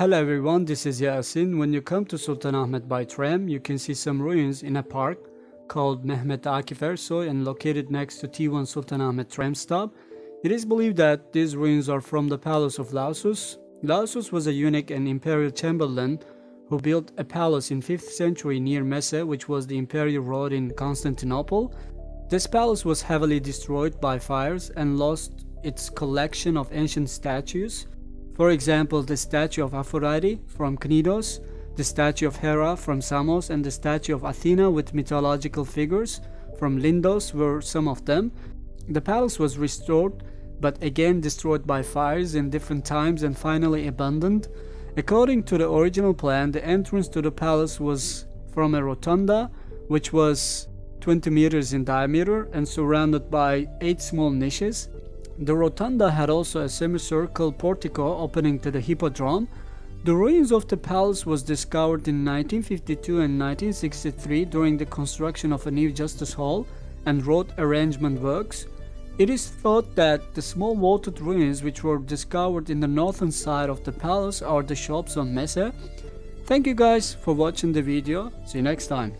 Hello everyone, this is Yasin. When you come to Sultan Ahmed by tram, you can see some ruins in a park called Mehmet Akif Ersoy and located next to T1 Sultan Ahmed tram stop. It is believed that these ruins are from the palace of Lausus. Lausus was a eunuch and imperial chamberlain who built a palace in 5th century near Mese, which was the imperial road in Constantinople. This palace was heavily destroyed by fires and lost its collection of ancient statues. For example, the statue of Aphrodite from Cnidos, the statue of Hera from Samos, and the statue of Athena with mythological figures from Lindos were some of them. The palace was restored, but again destroyed by fires in different times and finally abandoned. According to the original plan, the entrance to the palace was from a rotunda, which was 20 meters in diameter and surrounded by 8 small niches. The rotunda had also a semicircle portico opening to the hippodrome. The ruins of the palace was discovered in 1952 and 1963 during the construction of a new justice hall and road arrangement works. It is thought that the small vaulted ruins which were discovered in the northern side of the palace are the shops on Mese. Thank you guys for watching the video. See you next time.